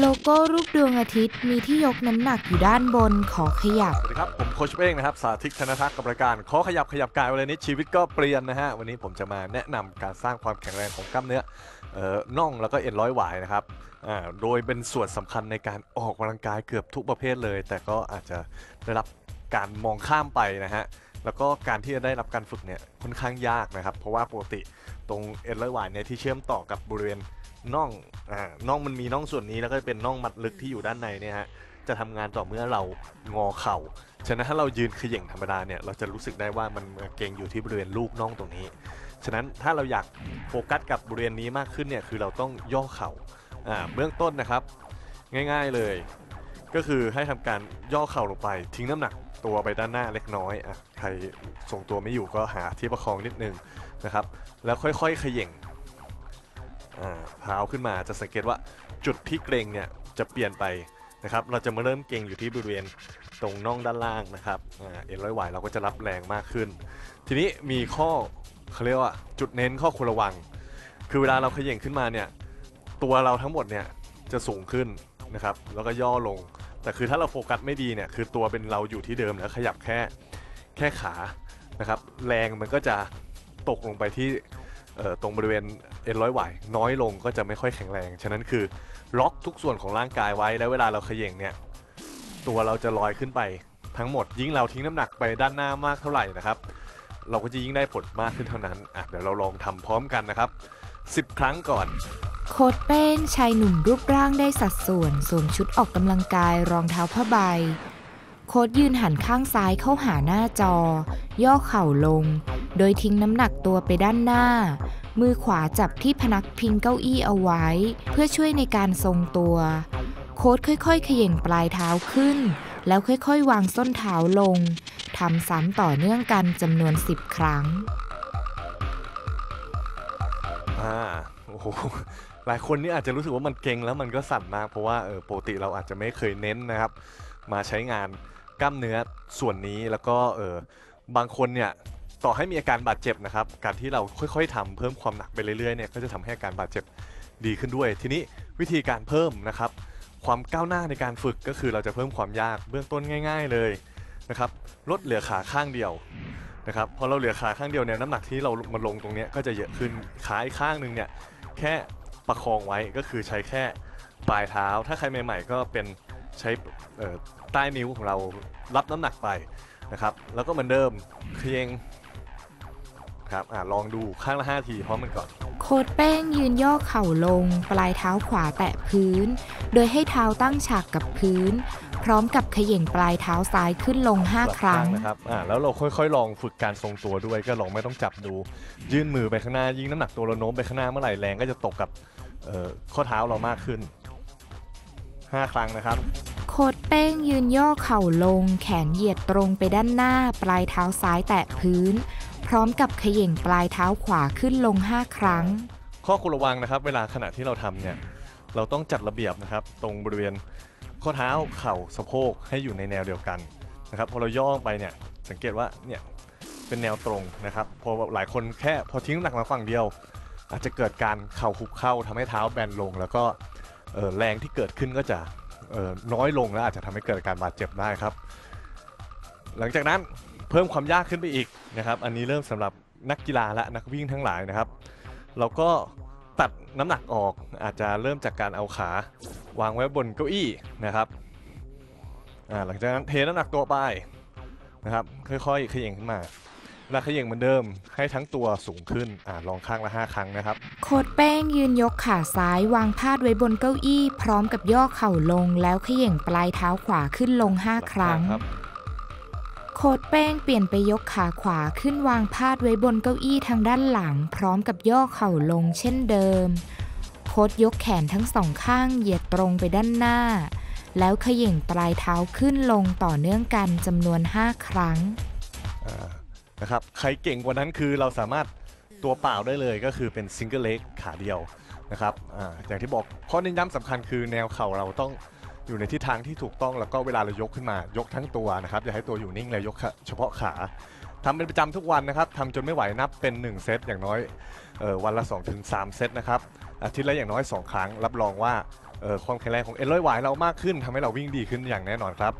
โลโก้รูปดวงอาทิตย์มีที่ยกน้ำหนักอยู่ด้านบนขอขยับ สวัสดีครับ ผมโคชเป้งนะครับ สาธิตธนทัศน์กับรายการขอขยับขยับกายวันนี้ชีวิตก็เปลี่ยนนะฮะ วันนี้ผมจะมาแนะนำการสร้างความแข็งแรงของกล้ามเนื้อเอ่อน่องแล้วก็เอ็นร้อยหวายนะครับอ่าโดยเป็นส่วนสำคัญในการออกกำลังกายเกือบทุกประเภทเลย แต่ก็อาจจะได้รับการมองข้ามไปนะฮะ แล้วก็การที่จะได้รับการฝึกเนี่ยค่อนข้างยากนะครับ เพราะว่าปกติตรงเอ็นร้อยหวายเนี่ยที่เชื่อมต่อกับบริเวณ น่องอ่าน่องมันมีน่องส่วนนี้แล้วก็เป็นน่องมัดลึกที่อยู่ด้านในเนี่ยฮะจะทำงานต่อเมื่อเรางอเข่า ฉะนั้นถ้าเรายืนเขย่งธรรมดาเนี่ยเราจะรู้สึกได้ว่ามันเกรงอยู่ที่บริเวณลูกน่องตรงนี้ ฉะนั้นถ้าเราอยากโฟกัสกับบริเวณนี้มากขึ้นเนี่ยคือเราต้องย่อเข่าอ่าเบื้องต้นนะครับ ง่ายๆเลย ก็คือให้ทำการย่อเข่าลงไป ทิ้งน้ำหนักตัวไปด้านหน้าเล็กน้อยอะใครทรงตัวไม่อยู่ก็หาที่ประคองนิดนึงนะครับ แล้วค่อยๆเขย่ง อ่าเท้าขึ้นมาจะสังเกตว่าจุดที่เกรงเนี่ยจะเปลี่ยนไปนะครับ เราจะมาเริ่มเก่งอยู่ที่บริเวณตรงน่องด้านล่างนะครับเอ็นร้อยหวายเราก็จะรับแรงมากขึ้น ทีนี้มีข้อเขาเรียกว่าจุดเน้นข้อควรระวัง คือเวลาเราเขย่งขึ้นมาเนี่ยตัวเราทั้งหมดเนี่ยจะสูงขึ้นนะครับ แล้วก็ย่อลง แต่คือถ้าเราโฟกัสไม่ดีเนี่ยคือตัวเป็นเราอยู่ที่เดิมแล้วขยับแค่แค่ขานะครับ แรงมันก็จะตกลงไปที่ ตรงบริเวณเอ็นร้อยหวายน้อยลงก็จะไม่ค่อยแข็งแรง ฉะนั้นคือล็อกทุกส่วนของร่างกายไว้แล้วเวลาเราเขย่งเนี่ยตัวเราจะลอยขึ้นไปทั้งหมดยิ่งเราทิ้งน้ำหนักไปด้านหน้ามากเท่าไหร่นะครับ เราก็จะยิ่งได้ผลมากขึ้นเท่านั้นอะเดี๋ยวเราลองทำพร้อมกันนะครับ 10 ครั้งก่อนโค้ดเป้งชายหนุ่มรูปร่างได้สัดส่วนสวมชุดออกกำลังกายรองเท้าผ้าใบ โค้ดยืนหันข้างซ้ายเข้าหาหน้าจอ ย่อเข่าลง โดยทิ้งน้ำหนักตัวไปด้านหน้า มือขวาจับที่พนักพิงเก้าอี้เอาไว้ เพื่อช่วยในการทรงตัว โค้ดค่อยๆ เขย่งปลายเท้าขึ้น แล้วค่อยๆ วางส้นเท้าลงทำซ้ำต่อเนื่องกันจำนวน 10 ครั้ง อ่า โอ้โห หลายคนนี่อาจจะรู้สึกว่ามันเก่งแล้วมันก็สั่นมาก เพราะว่าเออปกติเราอาจจะไม่เคยเน้นนะครับ มาใช้งานกล้ามเนื้อส่วนนี้แล้วก็เออบางคนเนี่ย ต่อให้มีอาการบาดเจ็บนะครับ การที่เราค่อยๆทำเพิ่มความหนักไปเรื่อยๆเนี่ยก็จะทำให้อาการบาดเจ็บดีขึ้นด้วย ทีนี้วิธีการเพิ่มนะครับ ความก้าวหน้าในการฝึกก็คือเราจะเพิ่มความยากเบื้องต้นง่าย ๆเลยนะครับลดเหลือขาข้างเดียวนะครับพอเราเหลือขาข้างเดียวเนี่ยน้ำหนักที่เรามาลงตรงนี้ก็จะเยอะขึ้นขาอีกข้างหนึ่งเนี่ยแค่ประคองไว้ก็คือใช้แค่ปลายเท้า ถ้าใครใหม่ๆก็เป็นใช้ใต้นิ้วของเรารับน้ำหนักไปนะครับ แล้วก็เหมือนเดิมเคยง ครับอะลองดูข้างละ5ทีพร้อมกันก่อน โค้ดแป้งยืนย่อเข่าลง ปลายเท้าขวาแตะพื้น โดยให้เท้าตั้งฉากกับพื้น พร้อมกับเขย่งปลายเท้าซ้ายขึ้นลง 5 ครั้ง นะครับอ่าแล้วเราค่อยๆ ลองฝึกการทรงตัวด้วยก็ลองไม่ต้องจับดู ยื่นมือไปข้างหน้ายิ่งน้ำหนักตัวเราโน้มไปข้างหน้าเมื่อไหร่แรงก็จะตกกับเอ่อข้อเท้าเรามากขึ้น 5 ครั้งนะครับ โค้ดแป้งยืนย่อเข่าลง แขนเหยียดตรงไปด้านหน้า ปลายเท้าซ้ายแตะพื้นพ ร้อมกับเขย่งปลายเท้าขวาขึ้นลง 5 ครั้ง ข้อควรระวังนะครับ เวลาขณะที่เราทำเนี่ยเราต้องจัดระเบียบนะครับ ตรงบริเวณข้อเท้าเข่าสะโพกให้อยู่ในแนวเดียวกันนะครับพอเราย่องไปเนี่ยสังเกตว่าเนี่ยเป็นแนวตรงนะครับพอหลายคนแค่พอทิ้งน้ำหนักมาฝั่งเดียว อาจจะเกิดการเข่าหุบเข้าทำให้เท้าแบนลง แล้วก็แรงที่เกิดขึ้นก็จะน้อยลงและอาจจะทำให้เกิดการบาดเจ็บได้ครับ หลังจากนั้นเพิ่มความยากขึ้นไปอีกนะครับ อันนี้เริ่มสำหรับนักกีฬาและนักวิ่งทั้งหลายนะครับ เราก็ตัดน้ำหนักออกอาจจะเริ่มจากการเอาขาวางไว้บนเก้าอี้นะครับอ่าหลังจากนั้นเทน้ำหนักตัวไปนะครับ ค่อยๆเขย่งขึ้นมาเวลาเขย่งเหมือนเดิมให้ทั้งตัวสูงขึ้นอ่าลองข้างละ 5 ครั้งนะครับ โค้ดแป้งยืนยกขาซ้ายวางพาดไว้บนเก้าอี้ พร้อมกับย่อเข่าลงแล้วเขย่งปลายเท้าขวาขึ้นลง 5 ครั้งครับโค้ดแป้งเปลี่ยนไปยกขาขวาขึ้นวางพาดไว้บนเก้าอี้ทางด้านหลัง พร้อมกับย่อเข่าลงเช่นเดิม โค้ชยกแขนทั้งสองข้างเหยียดตรงไปด้านหน้า แล้วเขย่งปลายเท้าขึ้นลงต่อเนื่องกันจำนวน 5 ครั้งอ่านะครับใครเก่งกว่านั้นคือเราสามารถตัวเปล่าได้เลยก็คือเป็น single leg ขาเดียวนะครับอาอย่างที่บอกข้อเน้นย้ำสำคัญคือแนวเข่าเราต้อง อยู่ในทิศทางที่ถูกต้องแล้วก็เวลาเรายกขึ้นมายกทั้งตัวนะครับอย่าให้ตัวอยู่นิ่งเลยยกเฉพาะขาทำเป็นประจำทุกวันนะครับทำจนไม่ไหวนับเป็น 1 เซตอย่างน้อยออวันละ 2-3 เซตนะครับอาทิตย์ละอย่างน้อย 2 ครั้งรับรองว่าความแข็งแรงของเอ็นร้อยหวายเรามากขึ้นทำให้เราวิ่งดีขึ้นอย่างแน่นอนครับ